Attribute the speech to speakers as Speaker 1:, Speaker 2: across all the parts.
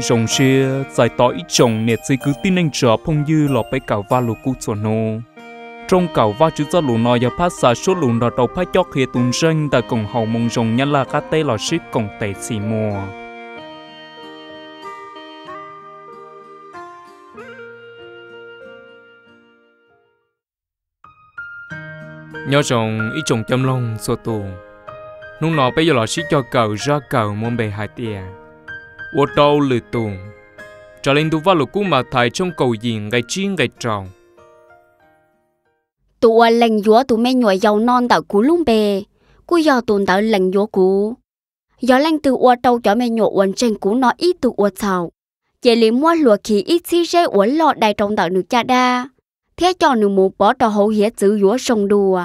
Speaker 1: rong chia giải tỏ ít chồng nè chỉ cứ tin anh trở phong như lọ bay cào va lù cú cho nô. Trong cào va chữ ra lù nò giờ phát xả số lù nò đầu phát cho khía tung ranh tại cổng hậu mông rồng nhân là cá tê lò ship cổng tệ xì mùa nhớ rồng ít chồng chăm long số tù. Nung nọ bây giờ lọ ship cho cầu ra cầu môn bề hai tia 我到了东，这领导发了古马台trong cầu diện ngày chi ngày tròn.
Speaker 2: Tụi lệnh dúa tụi mẹ nhồi dầu non tạo cú lung bề, cú giờ tụi tạo lệnh dúa cú. Giờ lệnh từ ua đầu cho mẹ nhồi uốn trên cú nó ít tụ ua chào. Chỉ lý mua lùa khí ít xí rê uốn lọ đại trong tạo nước cha đa. Thế cho nữ mù bỏ trò hậu hiết giữ dúa sông đùa.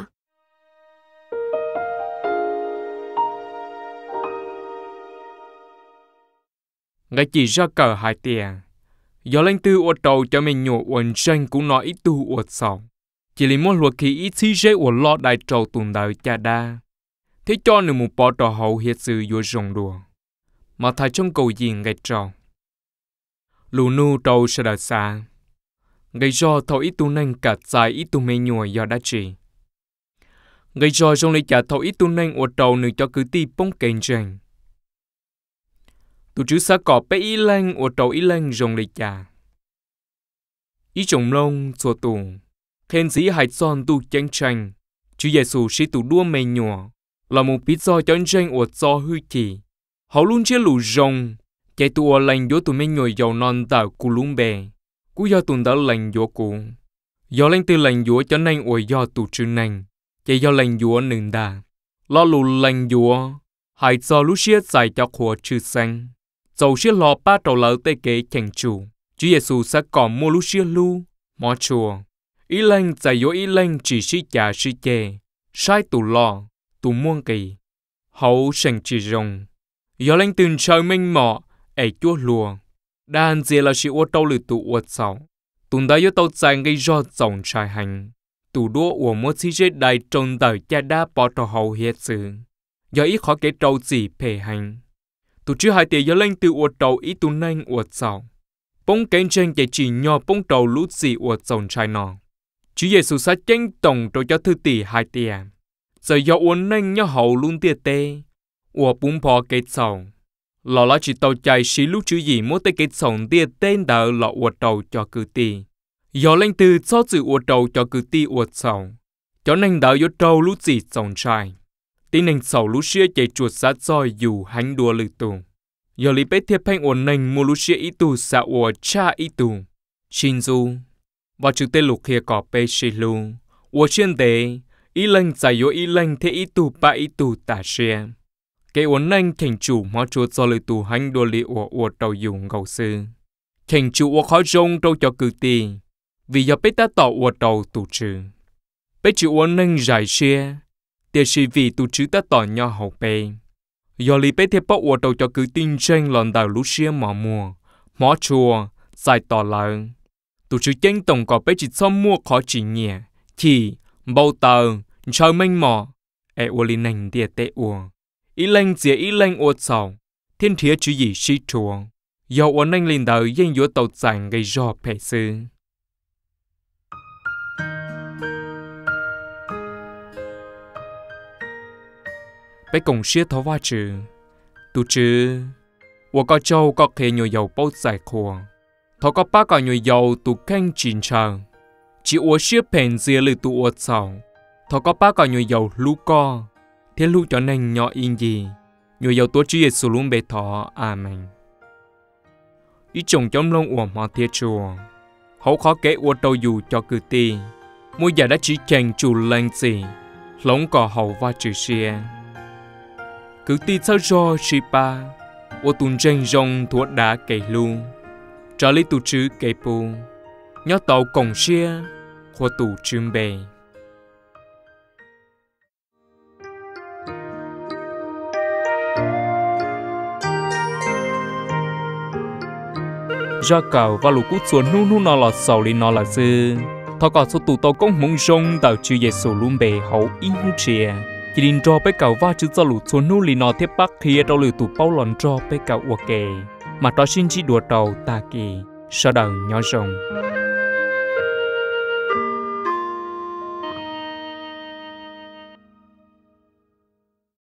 Speaker 1: Ngay chỉ ra cờ hai tiền. Gió lên Tư ô đầu cho mình nhổ uẩn chân cũng nói ít tu uẩn sầu. Chỉ lý một luật khi ít xí dễ uẩn lo đại trầu tùn đời cha đa. Thế cho nửa một bỏ trò hậu hiệt sự vô rồng đùa. Mà thầy trong cầu gì ngay trầu. Lù nu trầu sẽ đợi xa. Ngay do thầu ít tu nâng cả dài ít tu mê nhùa do đã trị Ngay do trong lý trả thầu ít tu nâng ô trầu nửa cho cứ ti bông kênh trình tu chữ sa cọ bé y lanh ở trâu y lanh, rồng lì chà. Ý trồng lông, chùa tù. Khen dĩ hại son tu tranh tranh. Chú Giêsu sĩ tu đua mê nhỏ là một bí do chân tranh ở cho hư kỳ họ luôn chia lũ rồng. Chạy tu ở lành vô tu mê nhỏ giàu non tạo cù lúng bè. Cú do tu đã lành vô cú do lên từ lành vô cho nên ở do tu chữ nành chạy do lành vô nừng đà. Lo lù lành vô hại cho lũ xia dài cho khổ chữ xanh dầu xia lò ba trầu lỡ tê kế chẳng chủ, Chúa Giêsu sẽ còn mua lú xia lu mò chùa. Ý lên giải dỗ ý lên chỉ sĩ trả sĩ chê. Sai tù lò, tù muôn kỳ. Hậu sành chỉ rồng. Gió lên từng trời mênh mọ, ẻ chúa lùa. Đàn dìa là sĩ ô tâu lử tù ô sầu. Tùng đã yếu tâu dài gây do dòng trải hành. Tù đua ủa mô sĩ chế đại trông đời cha đa bỏ trò hậu hiệt sự. Do ít khó kể trâu gì phê hành tu chưa hai tiền giờ lên từ uột đầu ít tu nanh uột sầu bông kén trên chạy chỉ nhỏ bông đầu lút gì uột sầu trai nọ Chúa Giêsu sẽ tranh tổng cho cho thư tỷ hai tiền giờ giờ uốn nanh nhớ hậu luôn tiền tê uột bún phò kết sầu lò lá chỉ tàu chạy xí lúc chữ gì muốn tới kết sầu tiền tên đỡ lọ uột đầu cho cử tỷ giờ lên từ cho sự uột đầu cho cử tỷ uột sầu cho nên đỡ yo đầu lút gì sầu trai tin nên sầu lũ xia chạy chuột sát roi dù hành đua lử tù. Giờ lý bế thiệp hành ổn nành mua lũ xia ý tù xa ổ cha ý tù. Xin du, và chữ tê lục kia có bê xì lù. Ổ chiên tế, ý lệnh giải yếu ý lệnh thế ý tù ba ý tù tả xia. Cái ổn nành thành chủ mà chuột do lử tù hành đua lì ổ ổ đầu dùng ngầu sư. Thành chủ ổ khó rông đâu cho cử tì. Vì giờ bế ta tỏ ổ đầu tù trừ. Bế chữ ổn nành giải xia để sĩ vì tu chữ ta tỏ nhau hậu bề. Do lý bế thiệp bốc ổ đầu cho cứ tin tranh lòn đầu lũ xia mỏ mùa, mỏ chùa, dài tỏ lợn. Tu chữ tranh tổng có bế chỉ xong mua khó chỉ nhẹ, thì bầu tờ, chờ mênh mỏ, e ổ lý nành địa tệ ổ. Ý lanh dìa ý lanh ổ sầu, thiên thiế chữ gì sĩ chùa. Do ổ nành lên đời dân dỗ tàu chẳng gây do phê sư. bé cùng xia thó va chữ tu chữ wo có châu có khi nhồi dầu bao giải khổ thó có bác có nhồi dầu tụ khen chín chờ chỉ wo xia phen dìa lư tụ wo sầu thó có bác có nhồi dầu lu co. Thế lu cho nên nhỏ yên gì nhồi dầu tu chỉ Giêsu luôn bề thọ amen. Ý chồng trong lòng uổng mà thiệt chùa. Hậu khó kể uổng đầu dù cho cử ti mỗi giờ đã chỉ chàng chủ lên gì lóng cò hậu và trừ xe cứ ti sao cho shipa, ba ô tuần tranh rong thuốc đá kể luôn trả lý tù chữ kể bù nhớ tàu cổng xia hoa tụ trưng bề ra cầu và lục cút xuống nu nu nó là sầu li nó là dư. Thọ cả số tụ tàu công mong rong tàu chữ Giêsu luôn bề hậu in chia chỉ định cho bé cậu va chữ cho lũ xuống nu lì nọ tiếp bắc khi đâu lũ tụ bao lòn cho bé cậu ua kề. Mà đó xin chỉ đùa đầu ta kì sợ đầu nhỏ rồng